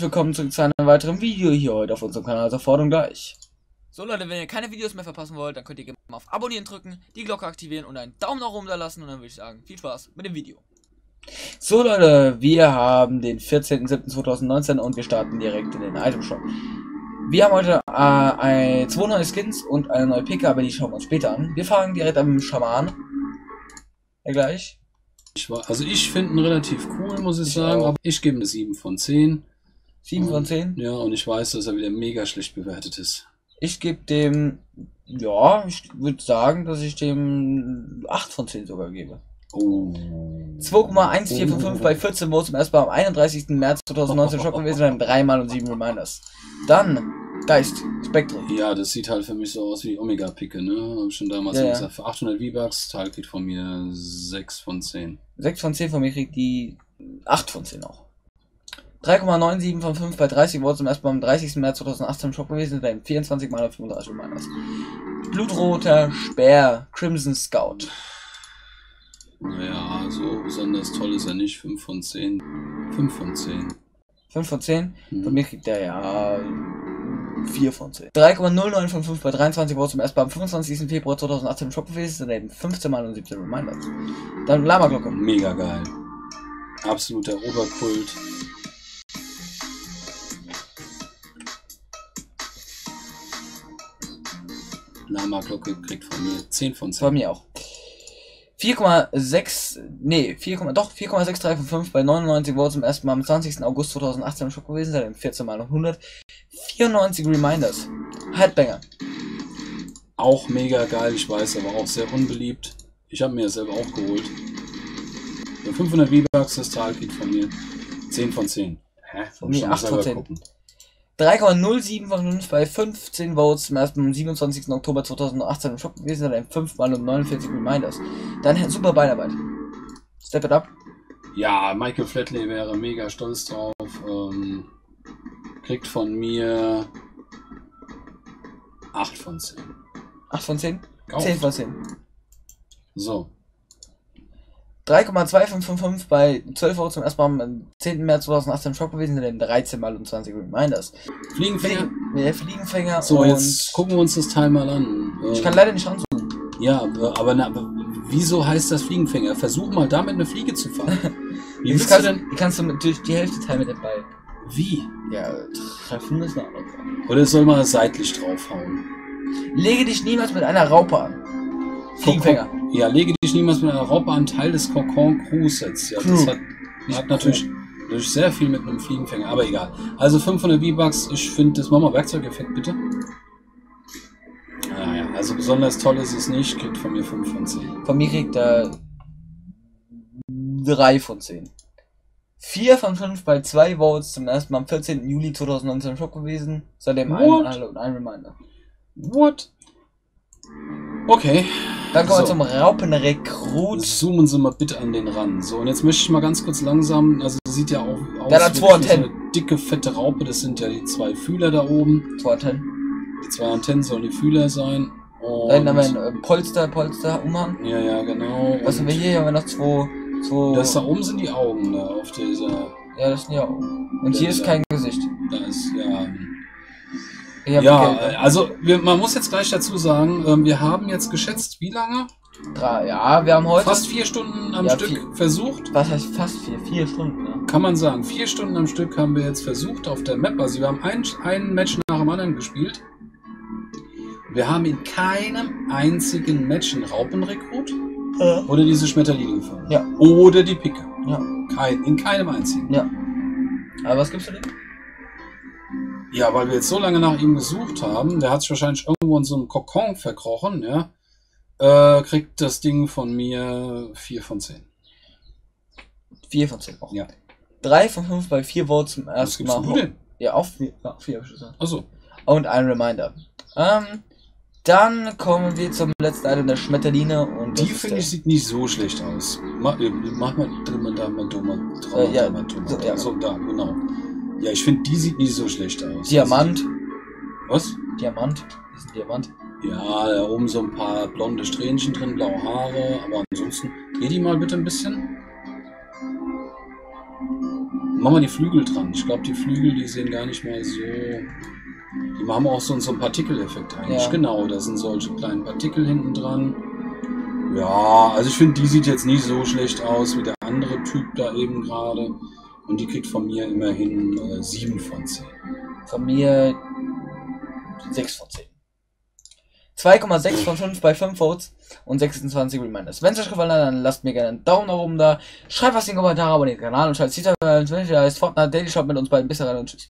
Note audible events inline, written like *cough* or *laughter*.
willkommen zurück zu einem weiteren Video hier heute auf unserem Kanal sofort und gleich. So Leute, wenn ihr keine Videos mehr verpassen wollt, dann könnt ihr gerne mal auf Abonnieren drücken, die Glocke aktivieren und einen Daumen nach oben da lassen und dann würde ich sagen, viel Spaß mit dem Video. So Leute, wir haben den 14.07.2019 und wir starten direkt in den Item Shop. Wir haben heute äh, ein, zwei neue Skins und eine neue Picke, aber die schauen wir uns später an. Wir fangen direkt dem Schaman. Ja gleich. Ich war, also ich finde ihn relativ cool, muss ich, Ich sagen, auch. aber ich gebe eine 7 von 10. 7 von 10. Ja, und ich weiß, dass er wieder mega schlecht bewertet ist. Ich gebe dem, ja, ich würde sagen, dass ich dem 8 von 10 sogar gebe. Oh. 2,1455 bei 14 Votes im erstmal am 31. März 2019 Schock gewesen, dann dreimal und 7 Reminders. Dann Geist, Spectre. Ja, das sieht halt für mich so aus wie Omega-Picke, ne? Hab ich schon damals ja. gesagt. Für 800 V-Bucks, Teil kriegt von mir 6 von 10. 6 von 10 von mir kriegt die 8 von 10 auch. 3,97 von 5 bei 30 Votes im erstmal am 30. März 2018 im Shop gewesen, dann 24 mal 35 Reminders. Blutroter Speer, Crimson Scout. Naja, so besonders toll ist er nicht. 5 von 10. 5 von 10. 5 von 10. Hm. Von mir kriegt der ja 4 von 10. 3,09 von 5 bei 23 Votes im erstmal am 25. Februar 2018 im Shop gewesen, dann eben 15 mal und 17 Reminders. Dann Lama Glocke. Mega geil. Absoluter Oberkult. Lama Glocke kriegt von mir 10 von 10. Bei mir auch. 4,6, nee, 4, doch, 4,63 von 5 bei 99 Votes im ersten Mal am 20. August 2018 im Shop gewesen, seit 14 Mal und 194 Reminders. Headbanger. Auch mega geil, ich weiß, aber auch sehr unbeliebt. Ich habe mir das selber auch geholt. Für 500 V-Bucks das Tal kriegt von mir 10 von 10. Hä? Von mir Muss man 8 von selber 10. gucken. 3,07 von 5 bei 15 Votes ersten am 27. Oktober 2018 im Shop gewesen, seit 5 Mal und 49 Reminders. Dann super Beinarbeit. Step it up. Ja, Michael Flatley wäre mega stolz drauf. Ähm, kriegt von mir 8 von 10. 8 von 10? Gekauft. 10 von 10. So. 3,2555 bei 12 Votes zum ersten Mal am 10. März 2018 im Shop gewesen, sind 13 Mal und 20 Reminders. Fliegenfänger. Fliegen, Fliegenfänger So, jetzt gucken wir uns das Teil mal an. ich Ähm, kann leider nicht ranzoomen. Ja, aber, na, aber wieso heißt das Fliegenfänger? Versuch mal damit eine Fliege zu fangen. *laughs* Wie willst du kannst, denn? die kannst du mit, durch die Hälfte teilen mit dem Ball. Wie? Ja, treffen ist eine andere Frage. Oder soll man seitlich draufhauen? Lege dich niemals mit einer Raupe an. Fliegenfänger. Ja, lege dich niemals mit einer Raupe an Teil des Kokon Crew Sets. Ja, das hat, hat natürlich, natürlich sehr viel mit einem Fliegenfänger, aber egal. Also 500 V-Bucks, ich finde das, mach mal Werkzeugeffekt bitte. Naja, also besonders toll ist es nicht, kriegt von mir 5 von 10. Von mir kriegt er 3 von 10. 4 von 5 bei 2 Votes zum ersten Mal am 14. Juli 2019 im Shop gewesen. Seitdem ein, What? ein, ein Reminder. What? Okay, Dann kommen wir So. zum Raupenrekrut. zoomen Sie mal bitte an den ran. So, und jetzt möchte ich mal ganz kurz langsam, also sieht ja auch aus zwei wirklich wie so Antennen. eine dicke, fette Raupe, das sind ja die zwei Fühler da oben. Torten. Die zwei Antennen sollen die Fühler sein. Und Da hinten haben wir einen äh, Polster, Polster, Umhang. Ja, ja, genau. Was haben wir hier? Hier haben wir noch zwei, zwei. Das da oben sind die Augen, da auf dieser. ja, das sind ja Augen. Und hier ist kein Gesicht. Da ist, ja. Ja, äh, gelbe. also wir, man muss jetzt gleich dazu sagen, ähm, wir haben jetzt geschätzt, wie lange? Drei. Ja, wir haben heute. Fast vier Stunden am Ja, Stück vier. versucht. Was heißt fast vier? Vier Stunden, ne? Kann man sagen, vier Stunden am Stück haben wir jetzt versucht auf der Map. Also wir haben ein, ein Match nach dem anderen gespielt. Wir haben in keinem einzigen Match einen Raupenrekrut Ja. oder diese Schmetterlinge gefangen. Ja. Oder die Picke. Ja. Kein, in keinem einzigen. Ja. Aber was gibst du denn? Ja, weil wir jetzt so lange nach ihm gesucht haben, der hat sich wahrscheinlich irgendwo in so einem Kokon verkrochen, ja, äh, kriegt das Ding von mir 4 von 10. Vier von zehn auch. Ja. Drei von fünf bei vier Votes zum ersten Mal. du denn? Ja, auf vier, ja, auf vier hab ich gesagt. Achso. Und ein Reminder. Ähm, dann kommen wir zum letzten Item der Schmetterline und Die finde ich sieht nicht so schlecht aus. Mach, äh, mach mal, mal da mal dummer drauf. Äh, ja, so, ja. so, da, genau. Ja, ich finde, die sieht nicht so schlecht aus. Diamant. Was? Diamant. Das ist ein Diamant. Ja, da oben so ein paar blonde Strähnchen drin, blaue Haare, aber ansonsten, dreh die mal bitte ein bisschen. Mach mal die Flügel dran. Ich glaube, die Flügel, die sehen gar nicht mal so. Die haben auch so, so einen Partikeleffekt eigentlich. Ja. Genau, da sind solche kleinen Partikel hinten dran. Ja, also ich finde, die sieht jetzt nicht so schlecht aus wie der andere Typ da eben gerade. Und die kriegt von mir immerhin äh, 7 von 10. Von mir 6 von 10. 2,6 von 5 bei 5 Votes und 26 Reminders. Wenn es euch gefallen hat, dann lasst mir gerne einen Daumen nach oben da. Schreibt was in die Kommentare, abonniert den Kanal und schaltet wenn es ist Fortnite Daily Shop mit uns beiden. Bis dahin und tschüss.